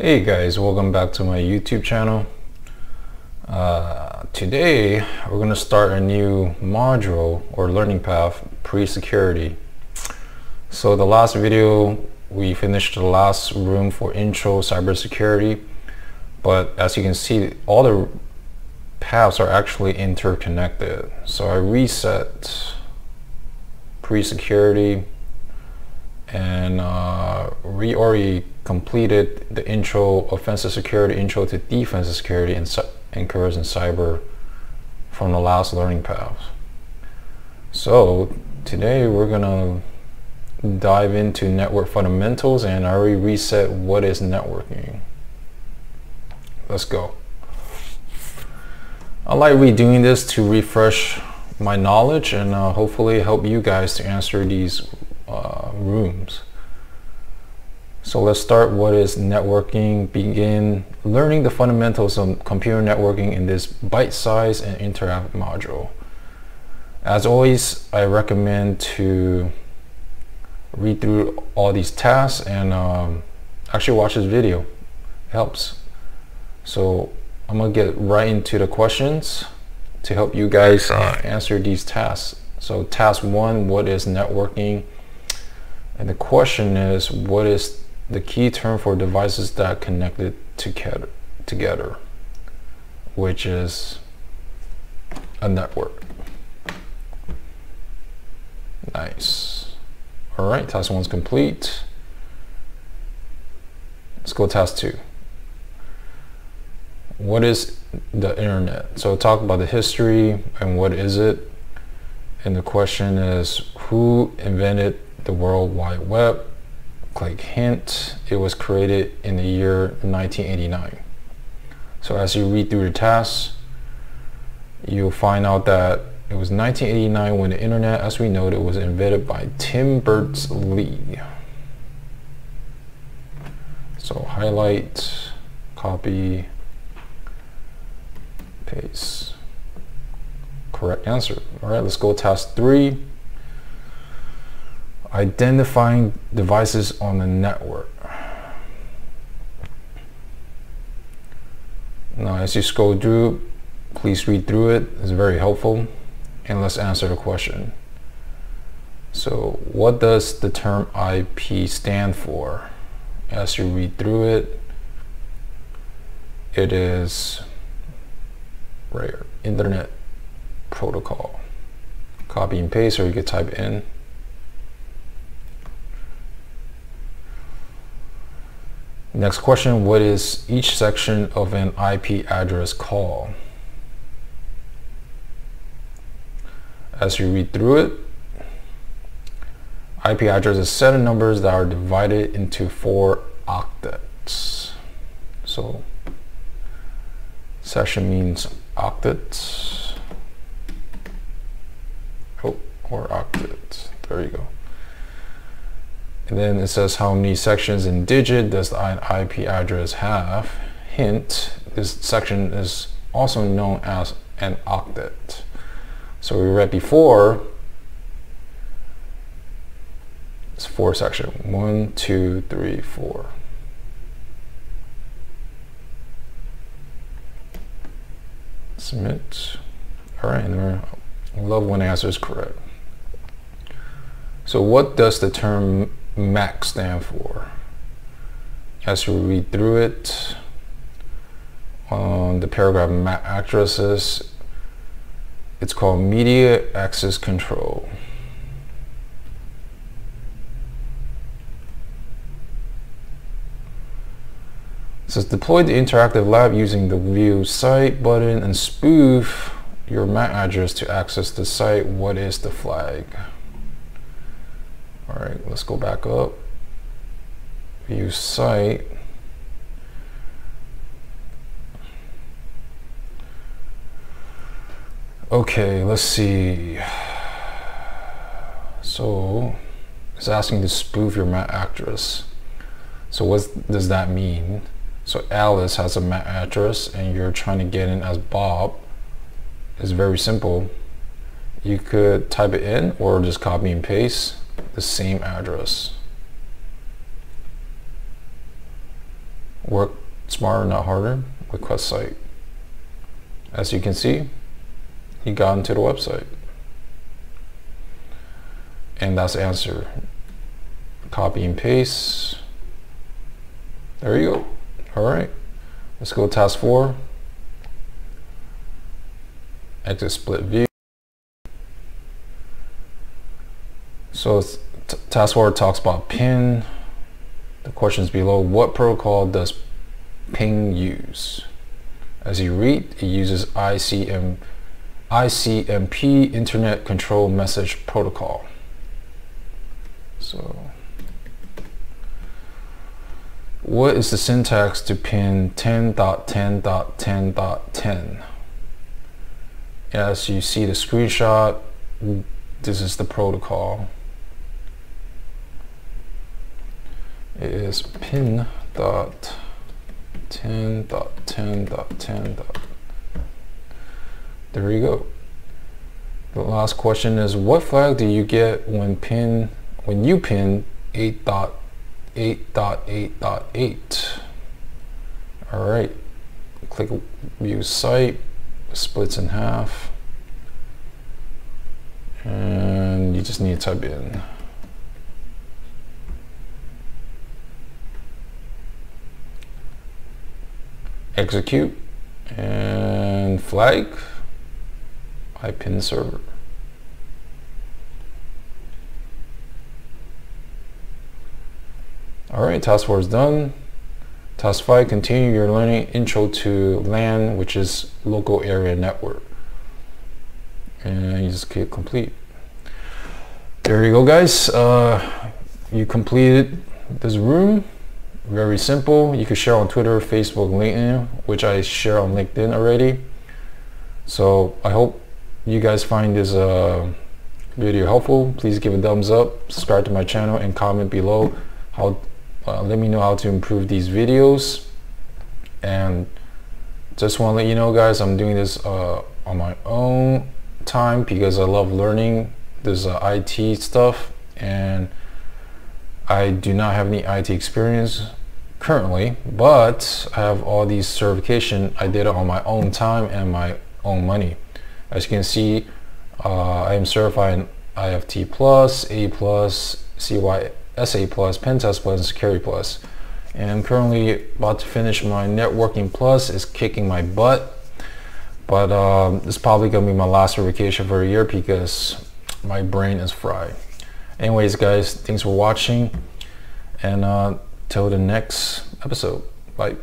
Hey guys, welcome back to my YouTube channel. Uh, today we're going to start a new module or learning path pre-security. So the last video we finished the last room for intro cybersecurity but as you can see all the paths are actually interconnected. So I reset pre-security and uh, we already completed the intro offensive security intro to defensive security and careers in cyber from the last learning path so today we're gonna dive into network fundamentals and I already reset what is networking. Let's go. I like redoing this to refresh my knowledge and uh, hopefully help you guys to answer these uh, rooms. So let's start what is networking, begin learning the fundamentals of computer networking in this bite-sized and interactive module. As always, I recommend to read through all these tasks and um, actually watch this video. It helps. So I'm gonna get right into the questions to help you guys uh, answer these tasks. So task one, what is networking? And the question is, what is the key term for devices that connected together, together which is a network. Nice. All right, task one's complete. Let's go task two. What is the internet? So talk about the history and what is it. And the question is, who invented the World Wide Web. Click hint, it was created in the year 1989. So as you read through the tasks, you'll find out that it was 1989 when the internet, as we know it, was invented by Tim Berners-Lee. So highlight, copy, paste. Correct answer. All right, let's go task three identifying devices on the network. Now as you scroll through, please read through it. It's very helpful. And let's answer the question. So what does the term IP stand for? As you read through it, it is right here, Internet Protocol. Copy and paste or you could type in Next question, what is each section of an IP address called? As you read through it, IP address is set of numbers that are divided into four octets. So session means octets. Oh, or octets. There you go. And then it says how many sections in digit does the IP address have. Hint, this section is also known as an octet. So we read before, it's four section. One, two, three, four. Submit. All right, and I love when answer is correct. So what does the term MAC stand for. As you read through it, on the paragraph MAC addresses, it's called Media Access Control. It says deploy the interactive lab using the view site button and spoof your MAC address to access the site. What is the flag? All right, let's go back up. View site. Okay, let's see. So it's asking to spoof your MAC address. So what does that mean? So Alice has a MAC address and you're trying to get in as Bob. It's very simple. You could type it in or just copy and paste the same address. work smarter, not harder request site. As you can see, he got into the website. And that's the answer. Copy and paste. There you go. All right. Let's go to task four. Exit split view. So task four talks about pin. The questions below. What protocol does ping use? As you read, it uses ICM, ICMP Internet Control Message Protocol. So, what is the syntax to pin 10.10.10.10? As you see the screenshot, this is the protocol. It is pin dot 10 dot 10 dot 10 dot There you go. The last question is what flag do you get when pin when you pin 8 dot 8 dot 8 dot 8 All right. Click view site, splits in half. And you just need to type in execute and flag ipin server. Alright, task 4 is done. Task 5, continue your learning intro to LAN, which is local area network. And you just click complete. There you go guys. Uh, you completed this room very simple. You can share on Twitter, Facebook, LinkedIn, which I share on LinkedIn already. So I hope you guys find this uh, video helpful. Please give a thumbs up, subscribe to my channel, and comment below. How uh, let me know how to improve these videos. And just want to let you know, guys, I'm doing this uh, on my own time because I love learning this uh, IT stuff and I do not have any IT experience currently, but I have all these certification. I did it on my own time and my own money. As you can see, uh, I am certified in ITF Plus, A Plus, CYSA Plus, Pentest Plus, and Security Plus. And I'm currently about to finish my Networking Plus. It's kicking my butt. But um, it's probably to be my last certification for a year because my brain is fried. Anyways, guys, thanks for watching. And uh, till the next episode. Bye.